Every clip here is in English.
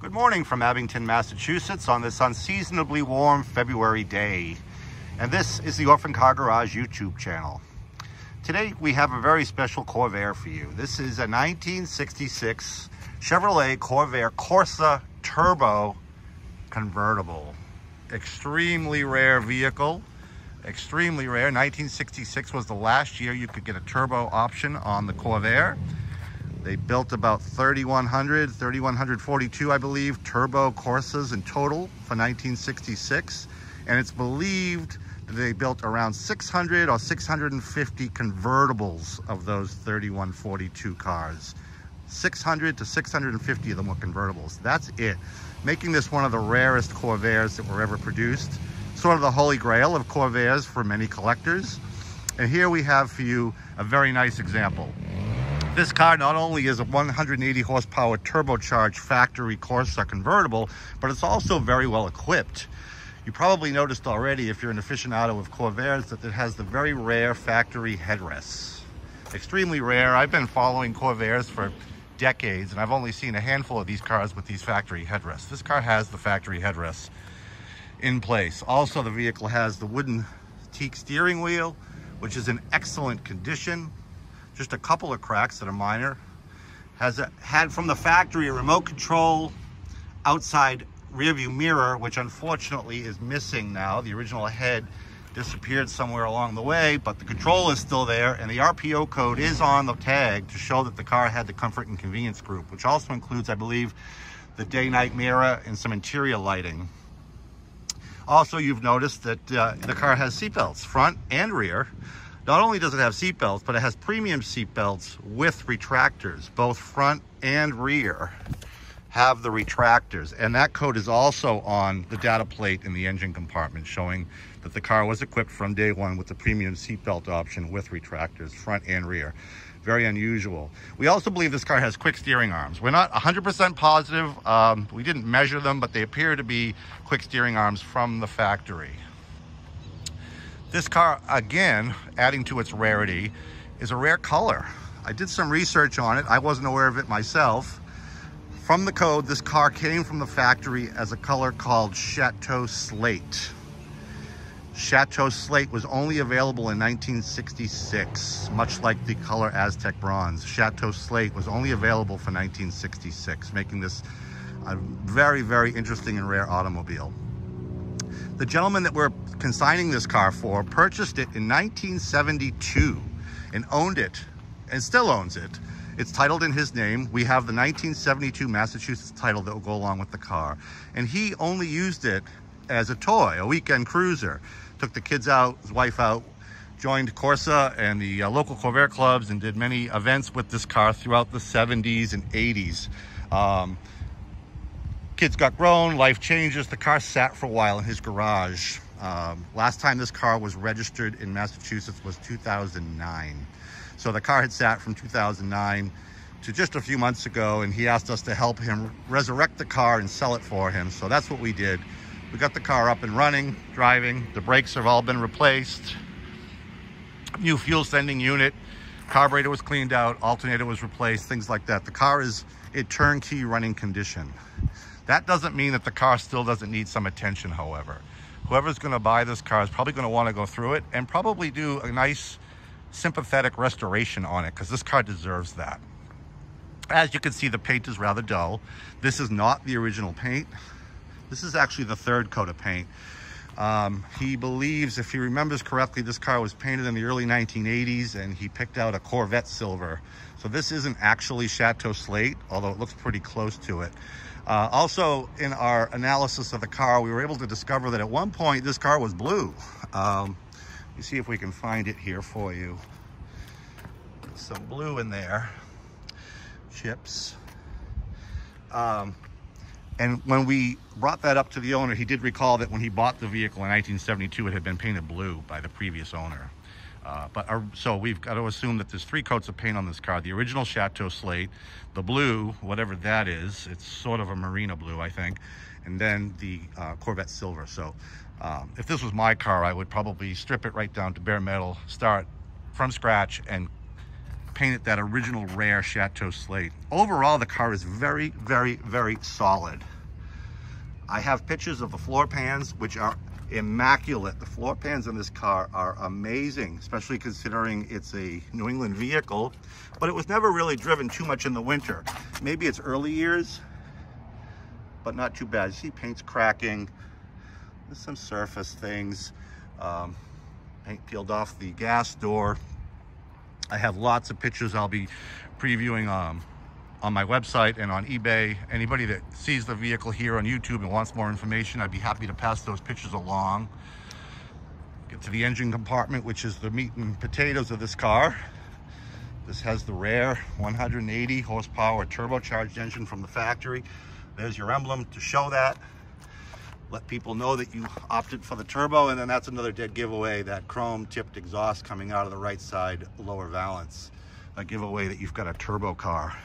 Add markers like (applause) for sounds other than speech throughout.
Good morning from Abington, Massachusetts on this unseasonably warm February day. And this is the Orphan Car Garage YouTube channel. Today we have a very special Corvair for you. This is a 1966 Chevrolet Corvair Corsa Turbo convertible. Extremely rare vehicle. Extremely rare. 1966 was the last year you could get a turbo option on the Corvair. They built about 3,100, 3,142, I believe, turbo Corsas in total for 1966. And it's believed that they built around 600 or 650 convertibles of those 3142 cars. 600 to 650 of them were convertibles. That's it. Making this one of the rarest Corvairs that were ever produced. Sort of the holy grail of Corvairs for many collectors. And here we have for you a very nice example. This car not only is a 180 horsepower turbocharged factory Corsa convertible, but it's also very well equipped. You probably noticed already, if you're an aficionado of Corvairs, that it has the very rare factory headrests. Extremely rare. I've been following Corvairs for decades, and I've only seen a handful of these cars with these factory headrests. This car has the factory headrests in place. Also, the vehicle has the wooden teak steering wheel, which is in excellent condition just a couple of cracks that are minor. Has a, had from the factory a remote control outside rear view mirror, which unfortunately is missing now. The original head disappeared somewhere along the way, but the control is still there and the RPO code is on the tag to show that the car had the comfort and convenience group, which also includes, I believe, the day-night mirror and some interior lighting. Also, you've noticed that uh, the car has seatbelts, front and rear. Not only does it have seat belts, but it has premium seat belts with retractors, both front and rear have the retractors. And that code is also on the data plate in the engine compartment showing that the car was equipped from day one with the premium seatbelt option with retractors, front and rear. Very unusual. We also believe this car has quick steering arms. We're not 100% positive. Um, we didn't measure them, but they appear to be quick steering arms from the factory. This car, again, adding to its rarity, is a rare color. I did some research on it. I wasn't aware of it myself. From the code, this car came from the factory as a color called Chateau Slate. Chateau Slate was only available in 1966, much like the color Aztec Bronze. Chateau Slate was only available for 1966, making this a very, very interesting and rare automobile. The gentleman that we're consigning this car for purchased it in 1972 and owned it and still owns it. It's titled in his name. We have the 1972 Massachusetts title that will go along with the car. And he only used it as a toy, a weekend cruiser. Took the kids out, his wife out, joined Corsa and the uh, local Corvair clubs and did many events with this car throughout the 70s and 80s. Um, kids got grown, life changes. The car sat for a while in his garage. Um, last time this car was registered in Massachusetts was 2009. So the car had sat from 2009 to just a few months ago and he asked us to help him resurrect the car and sell it for him. So that's what we did. We got the car up and running, driving. The brakes have all been replaced. New fuel sending unit. Carburetor was cleaned out. Alternator was replaced, things like that. The car is in turnkey running condition. That doesn't mean that the car still doesn't need some attention, however. Whoever's gonna buy this car is probably gonna wanna go through it and probably do a nice sympathetic restoration on it because this car deserves that. As you can see, the paint is rather dull. This is not the original paint. This is actually the third coat of paint. Um, he believes, if he remembers correctly, this car was painted in the early 1980s and he picked out a Corvette silver. So this isn't actually Chateau Slate, although it looks pretty close to it. Uh, also, in our analysis of the car, we were able to discover that at one point this car was blue. Um, let me see if we can find it here for you. Some blue in there. Chips. Um, and when we brought that up to the owner, he did recall that when he bought the vehicle in 1972, it had been painted blue by the previous owner. Uh, but our, so we've got to assume that there's three coats of paint on this car. The original Chateau Slate, the blue, whatever that is, it's sort of a marina blue, I think, and then the uh, Corvette Silver. So um, if this was my car, I would probably strip it right down to bare metal, start from scratch and paint it that original rare Chateau slate. Overall, the car is very, very, very solid. I have pictures of the floor pans, which are immaculate. The floor pans in this car are amazing, especially considering it's a New England vehicle, but it was never really driven too much in the winter. Maybe it's early years, but not too bad. You see paint's cracking. There's some surface things. Um, paint peeled off the gas door. I have lots of pictures I'll be previewing um, on my website and on eBay. Anybody that sees the vehicle here on YouTube and wants more information, I'd be happy to pass those pictures along. Get to the engine compartment, which is the meat and potatoes of this car. This has the rare 180 horsepower turbocharged engine from the factory. There's your emblem to show that. Let people know that you opted for the turbo, and then that's another dead giveaway, that chrome tipped exhaust coming out of the right side lower valance a giveaway that you've got a turbo car.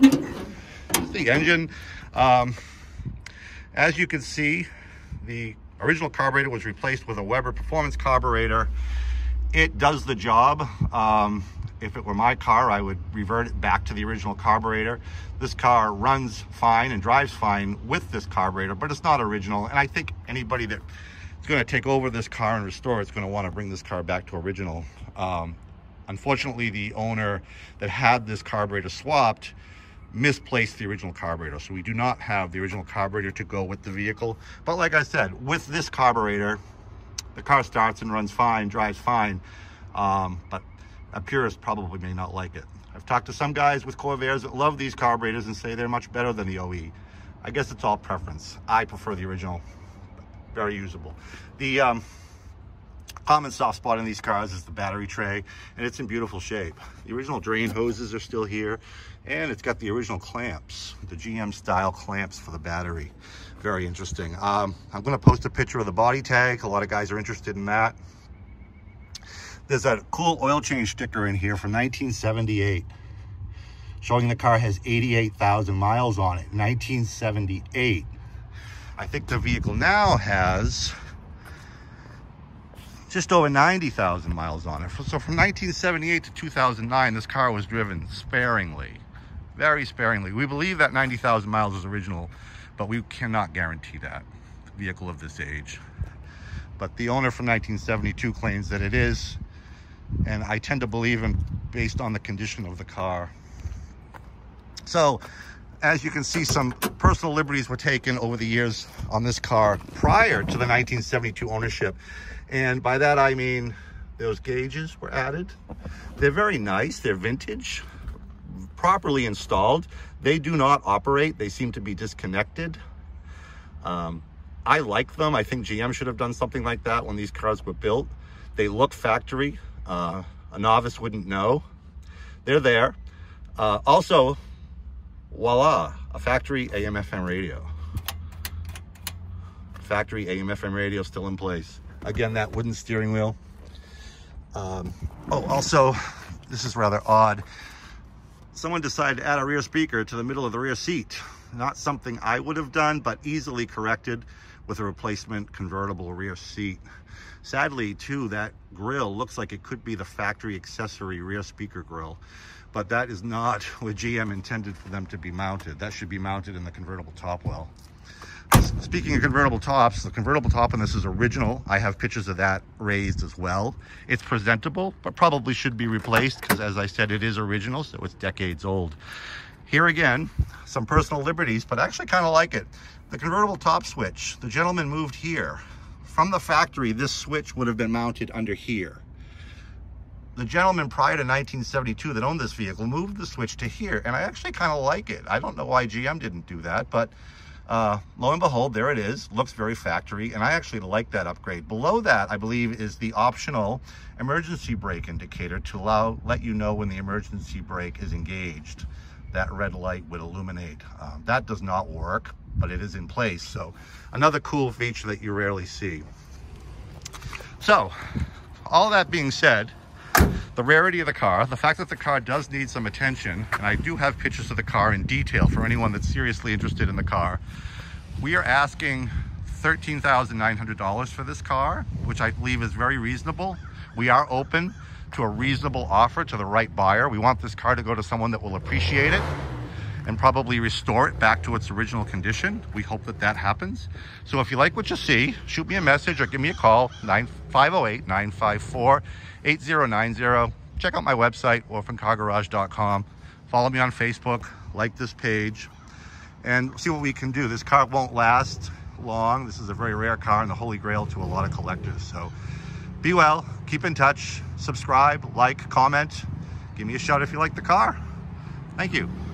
The engine, um, as you can see, the original carburetor was replaced with a Weber Performance carburetor. It does the job. Um, if it were my car, I would revert it back to the original carburetor. This car runs fine and drives fine with this carburetor, but it's not original. And I think anybody that is going to take over this car and restore it's going to want to bring this car back to original. Um, Unfortunately, the owner that had this carburetor swapped misplaced the original carburetor. So we do not have the original carburetor to go with the vehicle. But like I said, with this carburetor, the car starts and runs fine, drives fine. Um, but a purist probably may not like it. I've talked to some guys with Corvairs that love these carburetors and say they're much better than the OE. I guess it's all preference. I prefer the original, very usable. The um, common soft spot in these cars is the battery tray and it's in beautiful shape. The original drain hoses are still here and it's got the original clamps the gm style clamps for the battery. Very interesting. Um, i'm going to post a picture of the body tag. A lot of guys are interested in that. There's a cool oil change sticker in here from 1978 showing the car has 88,000 miles on it. 1978 i think the vehicle now has just over 90,000 miles on it. So from 1978 to 2009, this car was driven sparingly, very sparingly. We believe that 90,000 miles is original, but we cannot guarantee that vehicle of this age. But the owner from 1972 claims that it is, and I tend to believe him based on the condition of the car. So, as you can see, some personal liberties were taken over the years on this car prior to the 1972 ownership. And by that, I mean those gauges were added. They're very nice. They're vintage, properly installed. They do not operate. They seem to be disconnected. Um, I like them. I think GM should have done something like that when these cars were built. They look factory. Uh, a novice wouldn't know. They're there. Uh, also, voila, a factory AM FM radio. Factory AM FM radio still in place. Again, that wooden steering wheel. Um, oh, also, this is rather odd. Someone decided to add a rear speaker to the middle of the rear seat. Not something I would have done, but easily corrected with a replacement convertible rear seat. Sadly, too, that grill looks like it could be the factory accessory rear speaker grill, but that is not (laughs) what GM intended for them to be mounted. That should be mounted in the convertible top well. Speaking of convertible tops, the convertible top on this is original. I have pictures of that raised as well. It's presentable, but probably should be replaced because as I said, it is original, so it's decades old. Here again, some personal liberties, but I actually kind of like it. The convertible top switch, the gentleman moved here. From the factory, this switch would have been mounted under here. The gentleman prior to 1972 that owned this vehicle moved the switch to here, and I actually kind of like it. I don't know why GM didn't do that, but uh, lo and behold, there it is. Looks very factory, and I actually like that upgrade. Below that, I believe, is the optional emergency brake indicator to allow let you know when the emergency brake is engaged. That red light would illuminate. Um, that does not work, but it is in place. So another cool feature that you rarely see. So, all that being said, the rarity of the car, the fact that the car does need some attention, and I do have pictures of the car in detail for anyone that's seriously interested in the car. We are asking $13,900 for this car, which I believe is very reasonable. We are open to a reasonable offer to the right buyer. We want this car to go to someone that will appreciate it and probably restore it back to its original condition. We hope that that happens. So if you like what you see, shoot me a message or give me a call, 508-954-8090. Check out my website, orphancargarage.com. Follow me on Facebook, like this page, and see what we can do. This car won't last long. This is a very rare car and the holy grail to a lot of collectors. So be well, keep in touch, subscribe, like, comment. Give me a shout if you like the car. Thank you.